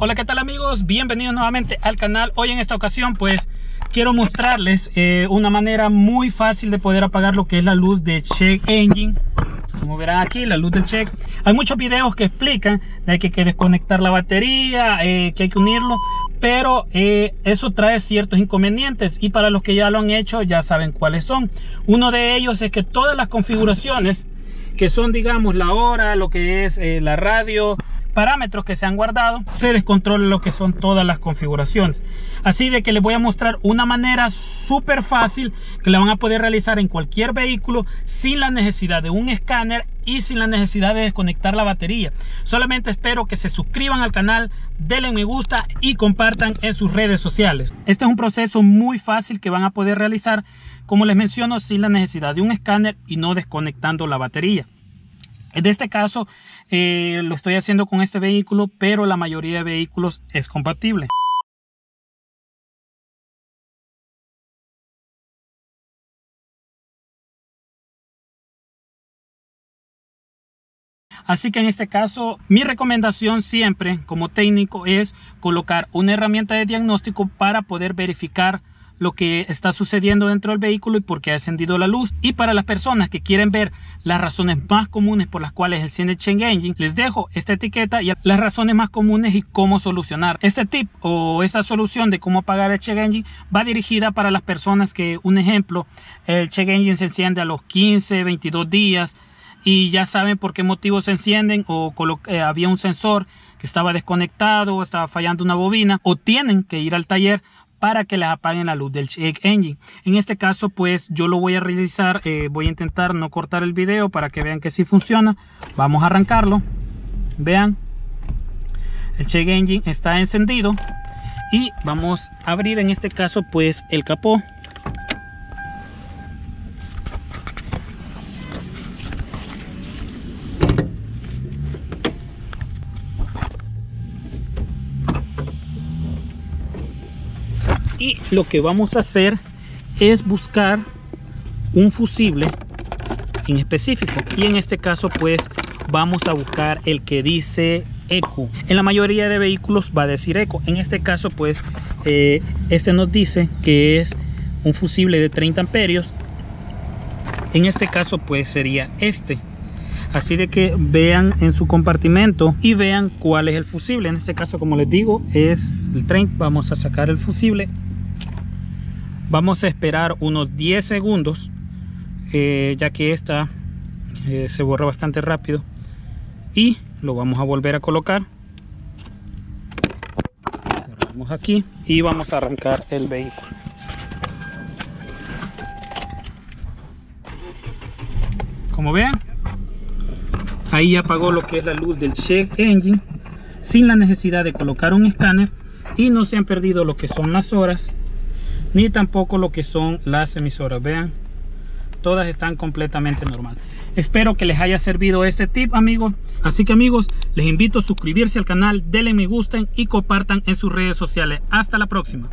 Hola, ¿qué tal amigos? Bienvenidos nuevamente al canal. Hoy en esta ocasión pues quiero mostrarles eh, una manera muy fácil de poder apagar lo que es la luz de Check Engine. Como verán aquí, la luz del check. Hay muchos videos que explican de que hay que desconectar la batería, eh, que hay que unirlo, pero eh, eso trae ciertos inconvenientes y para los que ya lo han hecho ya saben cuáles son. Uno de ellos es que todas las configuraciones que son digamos la hora, lo que es la radio, parámetros que se han guardado, se descontrola lo que son todas las configuraciones. Así de que les voy a mostrar una manera súper fácil que la van a poder realizar en cualquier vehículo sin la necesidad de un escáner y sin la necesidad de desconectar la batería. Solamente espero que se suscriban al canal, denle me gusta y compartan en sus redes sociales. Este es un proceso muy fácil que van a poder realizar, como les menciono, sin la necesidad de un escáner y no desconectando la batería. En este caso eh, lo estoy haciendo con este vehículo, pero la mayoría de vehículos es compatible. Así que en este caso, mi recomendación siempre como técnico es colocar una herramienta de diagnóstico para poder verificar lo que está sucediendo dentro del vehículo y por qué ha encendido la luz. Y para las personas que quieren ver las razones más comunes por las cuales enciende el Check Engine, les dejo esta etiqueta y las razones más comunes y cómo solucionar. Este tip o esta solución de cómo apagar el Check Engine va dirigida para las personas que, un ejemplo, el Check Engine se enciende a los 15, 22 días y ya saben por qué motivo se encienden o eh, había un sensor que estaba desconectado o estaba fallando una bobina o tienen que ir al taller para que les apaguen la luz del check engine. En este caso pues yo lo voy a realizar eh, voy a intentar no cortar el video para que vean que sí funciona. Vamos a arrancarlo. Vean el check engine está encendido y vamos a abrir en este caso pues el capó y lo que vamos a hacer es buscar un fusible en específico. Y en este caso pues vamos a buscar el que dice eco. En la mayoría de vehículos va a decir eco. En este caso pues eh, este nos dice que es un fusible de 30 amperios. En este caso pues sería este. Así de que vean en su compartimento y vean cuál es el fusible. En este caso como les digo es el 30 vamos a sacar el fusible vamos a esperar unos 10 segundos eh, ya que esta eh, se borra bastante rápido y lo vamos a volver a colocar. Cerramos aquí y vamos a arrancar el vehículo. Como vean ahí apagó lo que es la luz del check engine sin la necesidad de colocar un escáner y no se han perdido lo que son las horas ni tampoco lo que son las emisoras. Vean todas están completamente normal. Espero que les haya servido este tip amigos así que amigos les invito a suscribirse al canal denle me gusten y compartan en sus redes sociales. Hasta la próxima